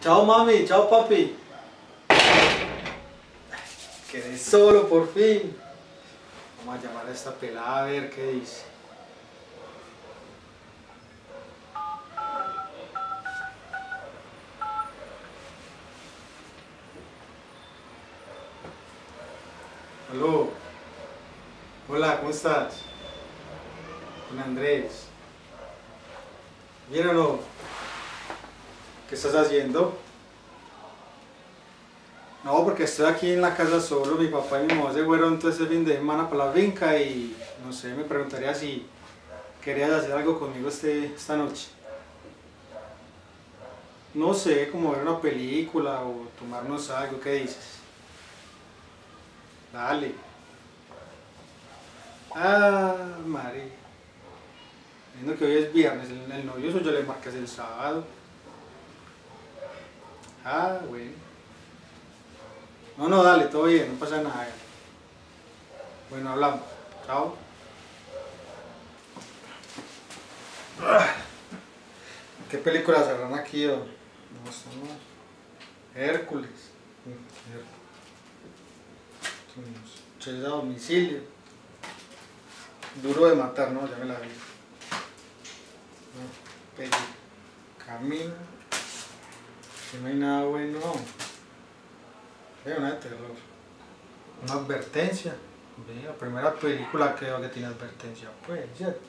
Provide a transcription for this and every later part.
Chao mami, chao papi. Quedé solo por fin. Vamos a llamar a esta pelada a ver qué dice. Aló. Hola, ¿cómo estás? Con Andrés. ¿Bien o no? ¿Qué estás haciendo? No, porque estoy aquí en la casa solo, mi papá y mi mamá se fueron todo ese fin de semana para la finca y no sé, me preguntaría si querías hacer algo conmigo este, esta noche. No sé, como ver una película o tomarnos algo, ¿qué dices? Dale. Ah, Mari. Viendo que hoy es viernes, el, el novio suyo le marcas el sábado. Ah, bueno. No, no, dale, todo bien, no pasa nada. Bueno, hablamos. Chao. ¿Qué películas harán aquí? o? No, estamos... Hércules. Hércules. Chela a domicilio. Duro de matar, no, ya me la vi. No. Camino. Que no hay nada bueno. Es una de terror. Una advertencia. Ve, la primera película que veo que tiene advertencia, pues, ¿cierto?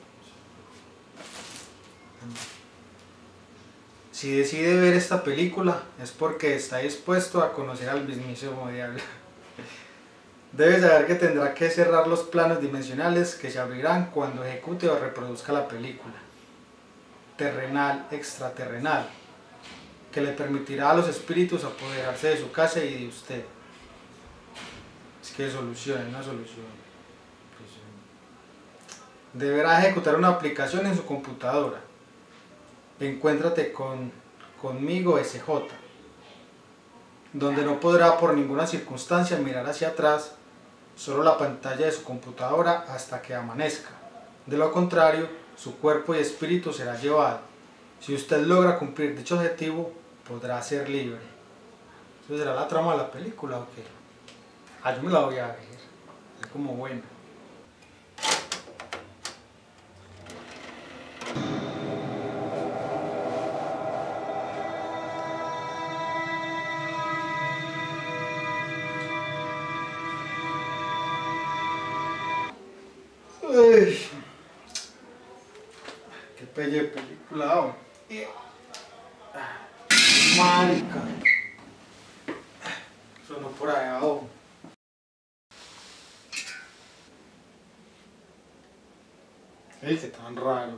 Si decide ver esta película es porque está dispuesto a conocer al mismísimo diablo. Debe saber que tendrá que cerrar los planos dimensionales que se abrirán cuando ejecute o reproduzca la película. Terrenal, extraterrenal, que le permitirá a los espíritus apoderarse de su casa y de usted. Es que solución, una solución. Pues, eh, Deberá ejecutar una aplicación en su computadora. Encuéntrate con conmigo SJ, donde no podrá por ninguna circunstancia mirar hacia atrás solo la pantalla de su computadora hasta que amanezca. De lo contrario, su cuerpo y espíritu será llevado. Si usted logra cumplir dicho objetivo, podrá ser libre. ¿Eso será la trama de la película o qué? Ah, yo me la voy a ver. Es como buena. Uy. Qué pelle película. oh. Marica. Sonó por allá. Ey, qué tan raro.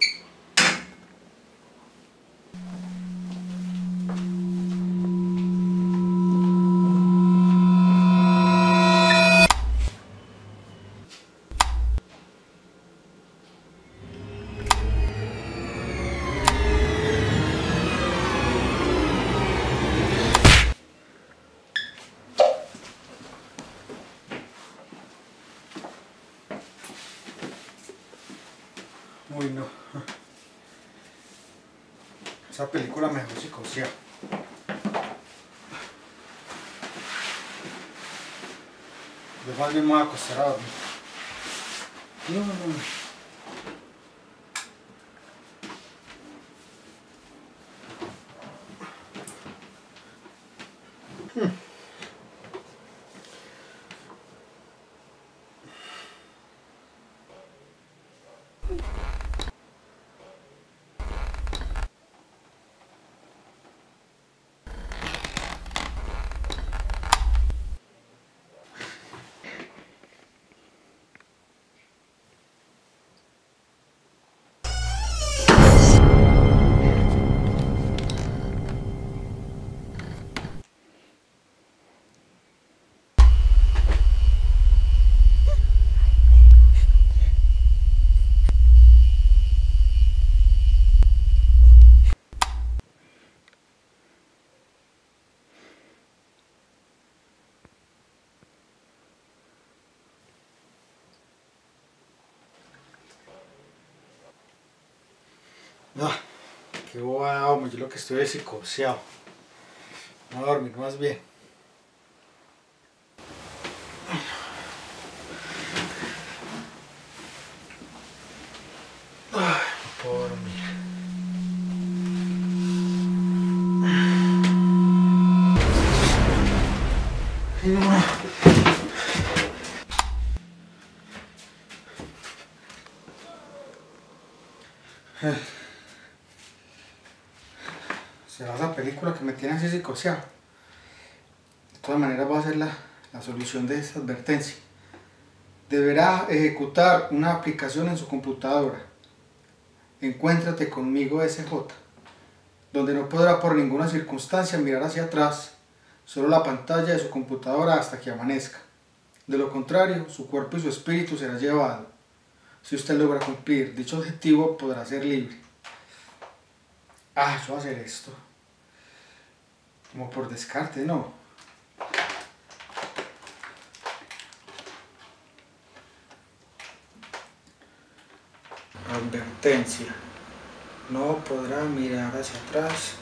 Esa película me dejó psicoseado. Yo más bien me voy a acostar a dormir. No, no, no. Ah, qué bobada, hombre, yo lo que estoy es psicoseado. Vamos a dormir más bien. Ay, no puedo dormir. Ay, no. Será esa película que me tiene así psicoseado. De todas maneras va a ser la, la solución de esta advertencia. Deberá ejecutar una aplicación en su computadora. Encuéntrate conmigo SJ, donde no podrá por ninguna circunstancia mirar hacia atrás, solo la pantalla de su computadora hasta que amanezca. De lo contrario, su cuerpo y su espíritu será llevado. Si usted logra cumplir dicho objetivo, podrá ser libre. Ah, yo voy a hacer esto. Como por descarte, no. Advertencia. No podrá mirar hacia atrás.